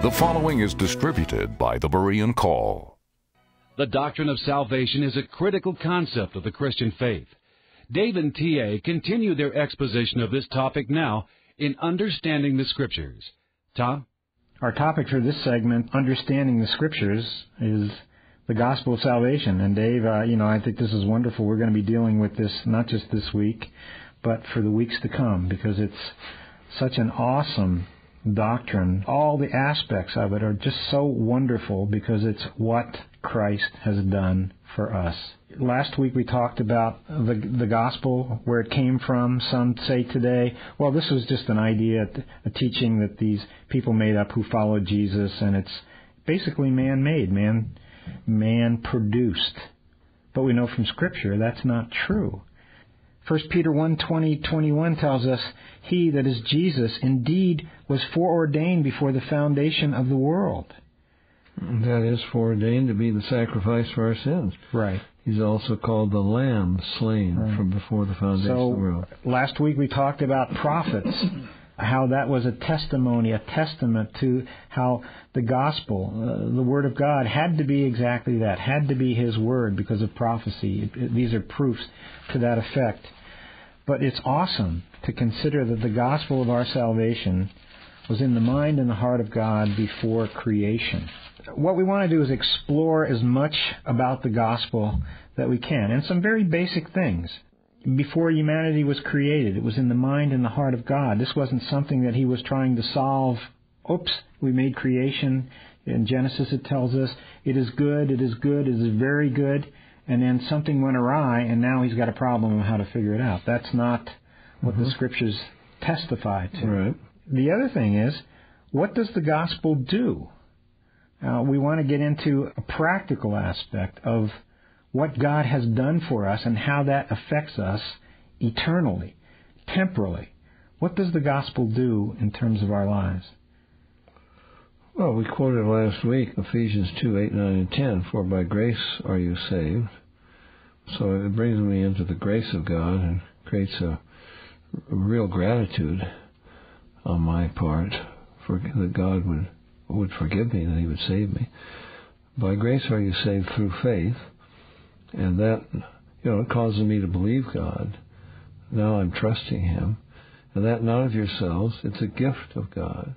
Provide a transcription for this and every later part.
The following is distributed by the Berean Call. The doctrine of salvation is a critical concept of the Christian faith. Dave and T.A. continue their exposition of this topic now in Understanding the Scriptures. Tom? Our topic for this segment, Understanding the Scriptures, is the gospel of salvation. And Dave, uh, you know, I think this is wonderful. We're going to be dealing with this not just this week, but for the weeks to come because it's such an awesome doctrine. All the aspects of it are just so wonderful because it's what Christ has done for us. Last week we talked about the the gospel, where it came from. Some say today, well, this was just an idea, a teaching that these people made up who followed Jesus, and it's basically man-made, man man produced. But we know from Scripture that's not true. 1 Peter 1 20, 21 tells us, He, that is Jesus, indeed was foreordained before the foundation of the world. That is foreordained to be the sacrifice for our sins. Right. He's also called the Lamb slain Right. from before the foundation So of the world. last week we talked about prophets, how that was a testimony, a testament to how the gospel, uh, the word of God, had to be exactly that, had to be His word because of prophecy. It- it- these are proofs to that effect. But it's awesome to consider that the gospel of our salvation was in the mind and the heart of God before creation. What we want to do is explore as much about the gospel that we can, and some very basic things. Before humanity was created, it was in the mind and the heart of God. This wasn't something that He was trying to solve. Oops, we made creation. In Genesis it tells us it is good, it is good, it is very good, and then something went awry, and now He's got a problem on how to figure it out. That's not what the Scriptures testify to. Right. The other thing is, what does the gospel do? Uh, we want to get into a practical aspect of what God has done for us and how that affects us eternally, temporally. What does the gospel do in terms of our lives? Well, we quoted last week Ephesians 2, 8, 9, and 10, for by grace are you saved. So it brings me into the grace of God and creates a, real gratitude on my part for that God would would forgive me, that He would save me. By grace are you saved through faith, and that you know it causes me to believe God. Now I'm trusting Him, and that not of yourselves; it's a gift of God.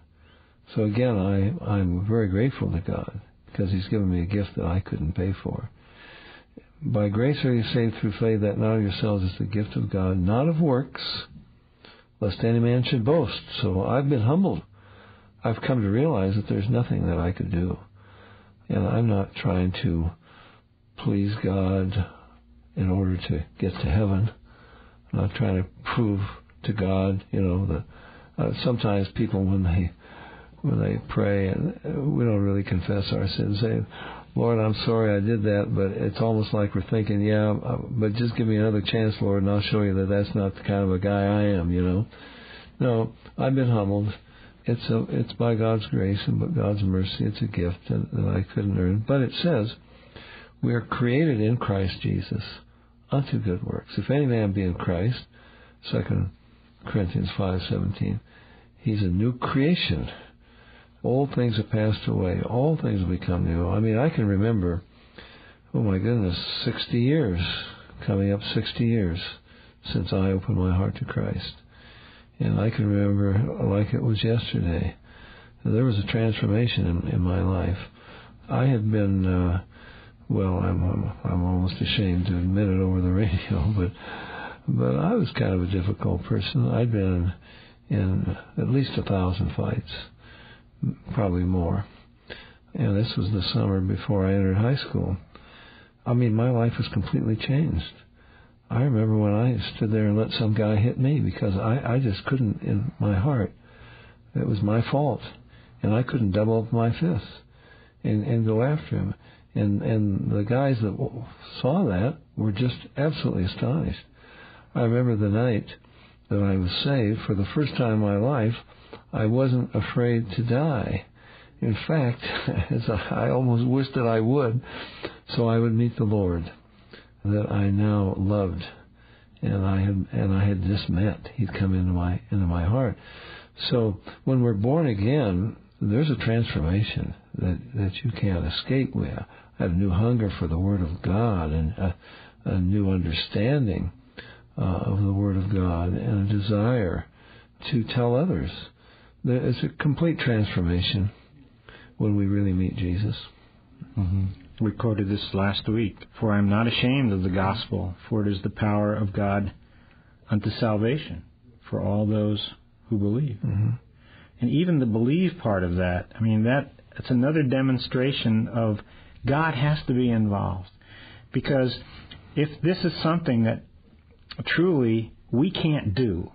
So again, I, I'm very grateful to God because He's given me a gift that I couldn't pay for. By grace are you saved through faith, that not of yourselves is the gift of God, not of works, lest any man should boast. So I've been humbled. I've come to realize that there's nothing that I could do. And I'm not trying to please God in order to get to heaven. I'm not trying to prove to God, you know, that uh, sometimes people when they when they pray and we don't really confess our sins, say, Lord, I'm sorry I did that, but it's almost like we're thinking, yeah, uh, but just give me another chance, Lord, and I'll show you that that's not the kind of a guy I am, you know. No, I've been humbled. It's a, it's by God's grace and by God's mercy. It's a gift that, that I couldn't earn. But it says, we are created in Christ Jesus unto good works. If any man be in Christ, Second Corinthians five seventeen, he's a new creation. Old things have passed away. All things will become new. I mean, I can remember, oh my goodness, 60 years, coming up 60 years since I opened my heart to Christ. And I can remember like it was yesterday. There was a transformation in, in my life. I had been, uh, well, I'm, I'm I'm almost ashamed to admit it over the radio, but but I was kind of a difficult person. I'd been in at least a thousand fights probably more. And this was the summer before I entered high school. I mean, my life was completely changed. I remember when I stood there and let some guy hit me because I, I just couldn't in my heart. It was my fault. And I couldn't double up my fists and, and go after him. And, and the guys that saw that were just absolutely astonished. I remember the night that I was saved for the first time in my life, I wasn't afraid to die. In fact, I almost wished that I would, so I would meet the Lord that I now loved, and I had and I had just met. He'd come into my into my heart. So when we're born again, there's a transformation that that you can't escape. We I have a new hunger for the Word of God and a, a new understanding uh, of the Word of God and a desire to tell others. It's a complete transformation when we really meet Jesus. Mm-hmm. We quoted this last week. For I am not ashamed of the gospel, for it is the power of God unto salvation for all those who believe. Mm-hmm. And even the believe part of that, I mean, that it's another demonstration of God has to be involved. Because if this is something that truly we can't do,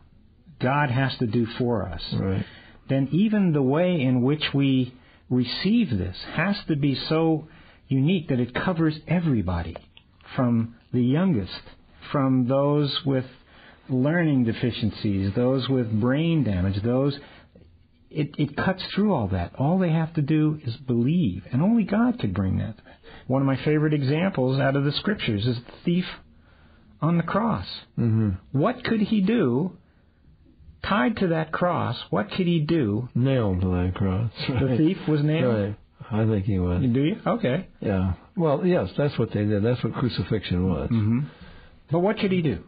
God has to do for us, right. Then even the way in which we receive this has to be so unique that it covers everybody, from the youngest, from those with learning deficiencies, those with brain damage, those it, it cuts through all that. All they have to do is believe, and only God could bring that. One of my favorite examples out of the scriptures is the thief on the cross. Mm-hmm. What could he do tied to that cross? What could he do? Nailed to that cross. Right. The thief was nailed. Right. I think he was. Do you? Okay. Yeah. Well, yes, that's what they did. That's what crucifixion was. Mm-hmm. But what could he do?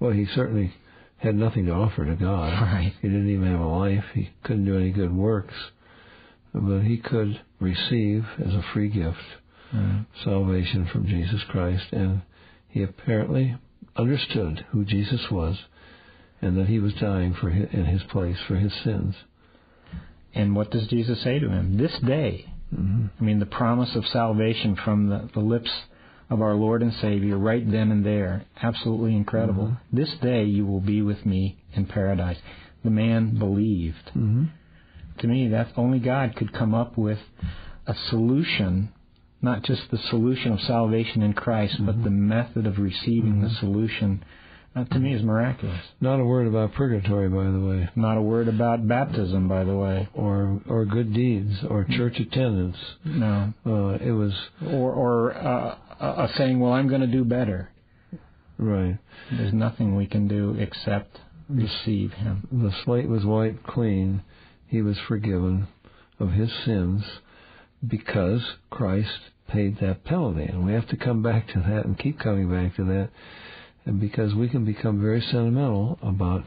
Well, he certainly had nothing to offer to God. Right. He didn't even have a life. He couldn't do any good works. But he could receive as a free gift mm-hmm. salvation from Jesus Christ. And he apparently understood who Jesus was and that he was dying for his, in his place for his sins. And what does Jesus say to him? This day. Mm-hmm. I mean, the promise of salvation from the, the lips of our Lord and Savior right then and there. Absolutely incredible. Mm-hmm. This day you will be with me in paradise. The man believed. Mm-hmm. To me, that only God could come up with a solution, not just the solution of salvation in Christ, but the method of receiving the solution that to me is miraculous. Not a word about purgatory, by the way. Not a word about baptism, by the way. Or or good deeds or church attendance. No. Uh, it was. Or or uh, a saying, "Well, I'm going to do better." Right. There's nothing we can do except receive Him. The slate was wiped clean. He was forgiven of his sins because Christ paid that penalty, and we have to come back to that and keep coming back to that and because we can become very sentimental about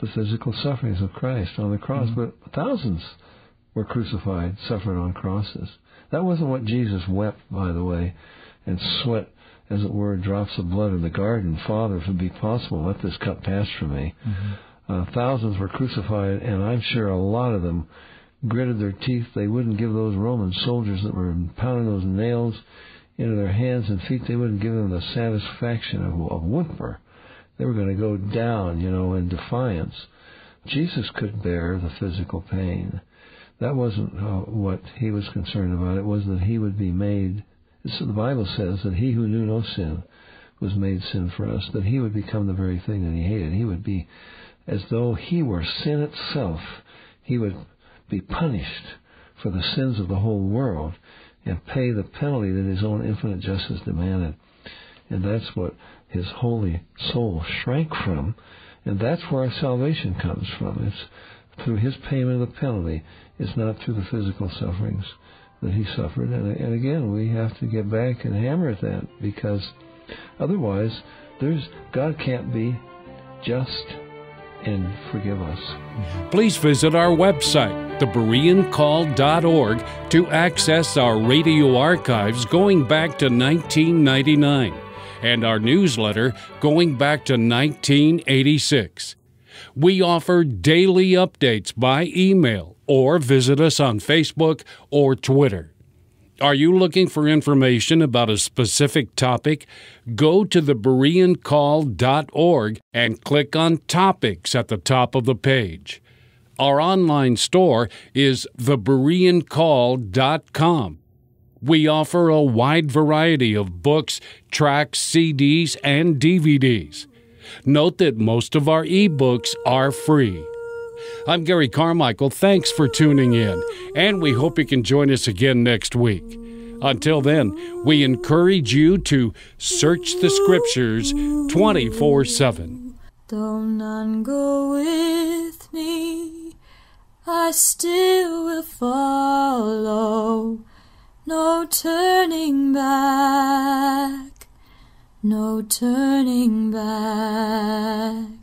the physical sufferings of Christ on the cross, mm-hmm. but thousands were crucified, suffered on crosses. That wasn't what Jesus wept, by the way, and sweat, as it were, drops of blood in the garden. Father, if it be possible, let this cup pass from me. Mm-hmm. Uh, thousands were crucified, and I'm sure a lot of them gritted their teeth. They wouldn't give those Roman soldiers that were pounding those nails into their hands and feet, they wouldn't give them the satisfaction of a whimper. They were going to go down, you know, in defiance. Jesus could bear the physical pain. That wasn't uh, what he was concerned about. It was that he would be made. So the Bible says that he who knew no sin was made sin for us, that he would become the very thing that he hated. He would be as though he were sin itself. He would be punished for the sins of the whole world and pay the penalty that his own infinite justice demanded. And that's what his holy soul shrank from. And that's where our salvation comes from. It's through his payment of the penalty. It's not through the physical sufferings that he suffered. And, and again, we have to get back and hammer at that because otherwise, there's God can't be just and forgive us. Please visit our website, thebereancall.org, to access our radio archives going back to 1999 and our newsletter going back to 1986. We offer daily updates by email or visit us on Facebook or Twitter. Are you looking for information about a specific topic? Go to thebereancall.org and click on Topics at the top of the page. Our online store is thebereancall.com. We offer a wide variety of books, tracks, CDs, and DVDs. Note that most of our ebooks are free. I'm Gary Carmichael. Thanks for tuning in, and we hope you can join us again next week. Until then, we encourage you to search the scriptures 24 7. Don't none go with me. I still will follow. No turning back, no turning back.